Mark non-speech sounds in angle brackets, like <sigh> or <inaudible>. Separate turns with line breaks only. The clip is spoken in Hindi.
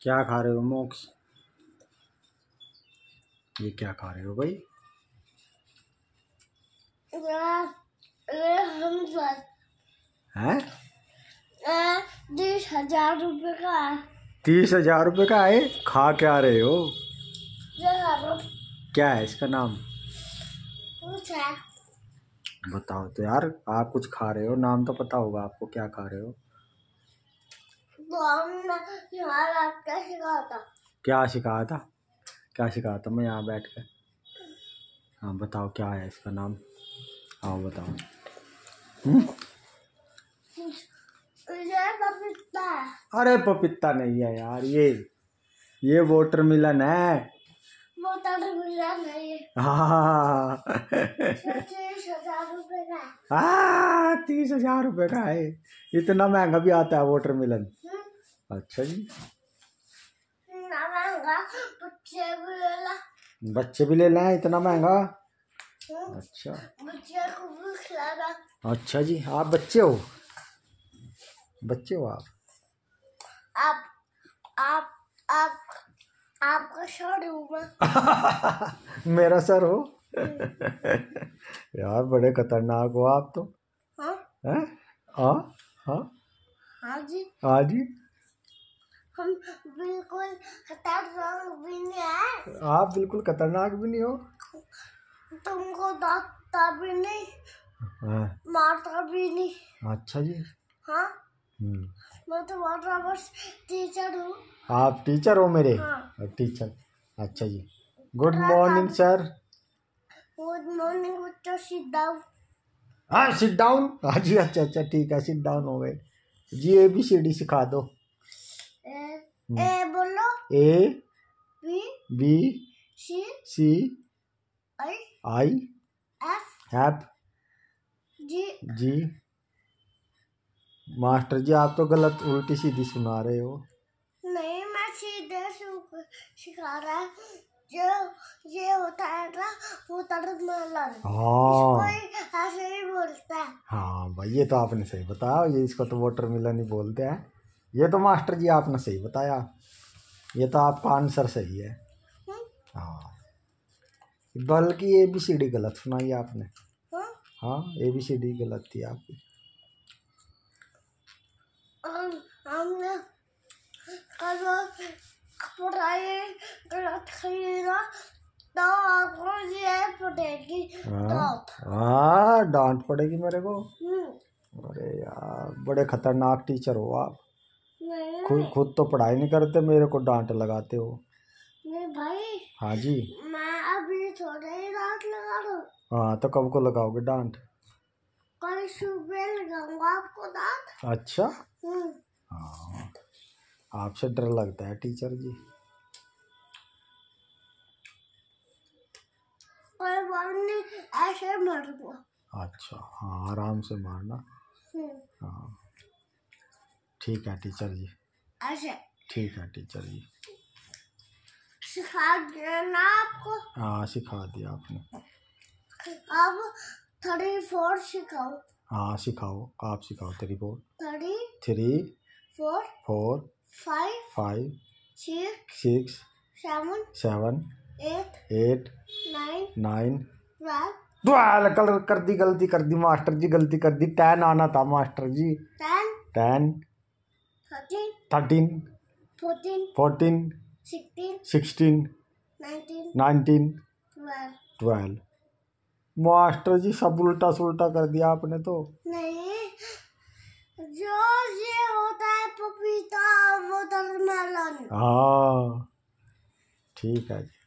क्या खा रहे हो मोक्स ये क्या खा रहे हो भाई? हैं?
तीस हज़ार रुपये का
तीस हज़ार रुपये का है? खा क्या रहे हो? क्या है इसका नाम?
है
बताओ तो यार, आप कुछ खा रहे हो? नाम तो पता होगा आपको, क्या खा रहे हो?
तो हमने था।
क्या सिखाया था? क्या सिखाया था? मैं यहाँ बैठ कर। हाँ बताओ क्या है इसका नाम? हाँ बताओ। हम्म?
ये पपीता
अरे पपीता नहीं है यार ये ये वाटरमेलन है।
वो तो मिला है।
हाँ
तीस हज़ार रुपये का है।
हाँ तीस हज़ार रुपये का है। इतना महँगा भी आता है वाटरमेलन
हम्म,
अच्छा जी।
बच्चे भी ले ला।
बच्चे भी ले लाए इतना महँगा?
हम्म,
अच्छा।
बच्चे को भी खिलाना।
अच्छा जी आप बच्चे हो? बच्चे हो आप?
आप आप आप आपका शोरूम है <laughs>
मेरा सर हो? यार बड़े खतरनाक हो आप तो।
हाँ।
हैं? हाँ हाँ।
हाँ जी।
हाँ जी।
हम बिल्कुल खतरनाक भी नहीं है।
आप बिल्कुल खतरनाक भी नहीं हो।
तुमको दाता भी नहीं
हाँ।
मारता भी नहीं।
अच्छा जी।
हाँ।
हम्म।
मैं तुम्हारा बस टीचर हूँ।
आप टीचर हो मेरे?
हाँ।
टीचर। अच्छा जी। Good morning sir
good morning बच्चों सीट डाउन
हाँ सिट डाउन हाँ जी अच्छा अच्छा ठीक है सिट डाउन हो गए। जी ए बी सी डी सिखा दो।
ए ए बोलो।
A
B
B
C
C
I
I
F
F
G.
G. Master ji आप तो गलत उल्टी सीधी सुना रहे हो।
नहीं मैं सीधे सिखा रहा जो ये होता है ना वो तरफ़ मेलन
हाँ।
ऐसे ही बोलता है।
हाँ भाई ये तो आपने सही बताया ये इसको तो वाटरमेलन ही बोलते हैं। ये तो मास्टर जी आपने सही बताया। ये तो आपका आंसर सही है।
हम्म,
हाँ। बल्कि ए बी सी डी गलत सुनाई आपने।
हाँ।
हाँ ए बी सी डी गलत थी आपकी।
तो
हाँ। हाँ डांट पड़ेगी मेरे को।
हम्म,
अरे यार बड़े खतरनाक टीचर हो आप। खुद खुद तो पढ़ाई नहीं करते मेरे को डांट लगाते हो।
भाई।
हाँ जी।
मैं ही रात लगा रहा हाँ।
तो कब को लगाओगे डांट?
कल सुबह लगाऊँगा आपको दांत
अच्छा?
हम्म,
हाँ आपसे डर लगता है टीचर जी।
ऐसे मरूँगा।
अच्छा हाँ आराम से मारना।
हम्म,
हाँ। ठीक है टीचर जी।
अच्छा
ठीक है टीचर जी।
सिखा देना आपको?
हाँ सिखा दिया आपने।
अब थर्टी फोर सिखाओ।
हाँ सिखाओ। आप सिखाओ तेरी बोल
thirty
three
four
four
five
five
six
six
seven
seven
eight
eight
nine
nine.
Twelve.
Twelve कल कर दी गलती कर दी मास्टर जी गलती कर दी। टेन आना था master ji.
Ten.
Ten. Master ji सब उल्टा सुल्टा कर दिया आपने तो।
नहीं जो ये होता है पपीता वो तरमेलन
हाँ ठीक है जी।